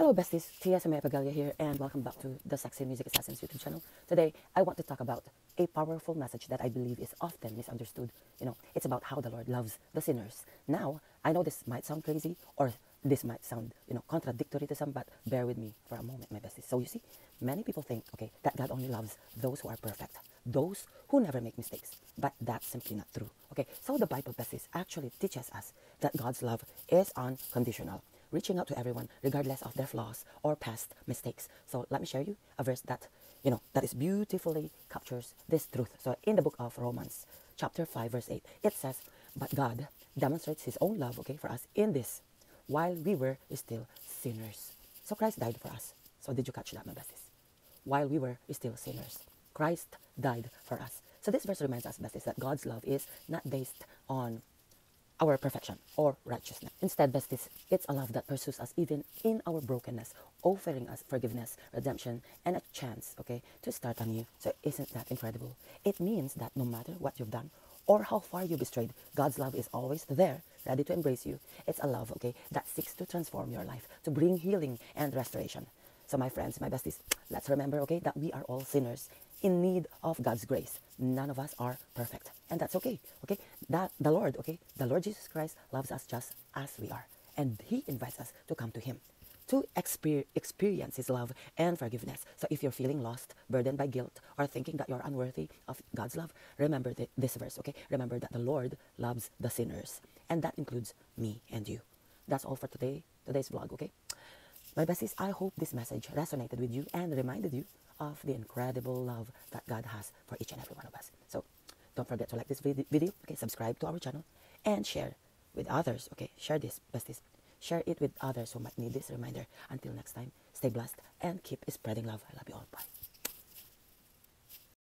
Hello besties, Tia Samaya here and welcome back to the Sexy Music Assassins YouTube channel. Today, I want to talk about a powerful message that I believe is often misunderstood. You know, it's about how the Lord loves the sinners. Now, I know this might sound crazy or this might sound, you know, contradictory to some, but bear with me for a moment, my besties. So you see, many people think, okay, that God only loves those who are perfect, those who never make mistakes. But that's simply not true. Okay, so the Bible besties actually teaches us that God's love is unconditional reaching out to everyone regardless of their flaws or past mistakes. So let me share you a verse that you know that is beautifully captures this truth. So in the book of Romans, chapter 5 verse 8, it says, "But God demonstrates his own love, okay, for us in this while we were still sinners." So Christ died for us. So did you catch that, my besties? While we were still sinners, Christ died for us. So this verse reminds us, besties, that God's love is not based on our perfection or righteousness. Instead, besties, it's a love that pursues us even in our brokenness, offering us forgiveness, redemption, and a chance, okay, to start anew. So isn't that incredible? It means that no matter what you've done or how far you've strayed, God's love is always there, ready to embrace you. It's a love, okay, that seeks to transform your life, to bring healing and restoration. So my friends, my besties, let's remember, okay, that we are all sinners in need of God's grace. None of us are perfect. And that's okay. Okay? That the Lord, okay? The Lord Jesus Christ loves us just as we are. And He invites us to come to Him to exper- experience His love and forgiveness. So if you're feeling lost, burdened by guilt, or thinking that you're unworthy of God's love, remember th- this verse, okay? Remember that the Lord loves the sinners. And that includes me and you. That's all for today, today's vlog, okay? My besties, I hope this message resonated with you and reminded you of the incredible love that God has for each and every one of us. So don't forget to like this video, okay, subscribe to our channel, and share with others, okay? Share this, besties. Share it with others who might need this reminder. Until next time, stay blessed and keep spreading love. I love you all.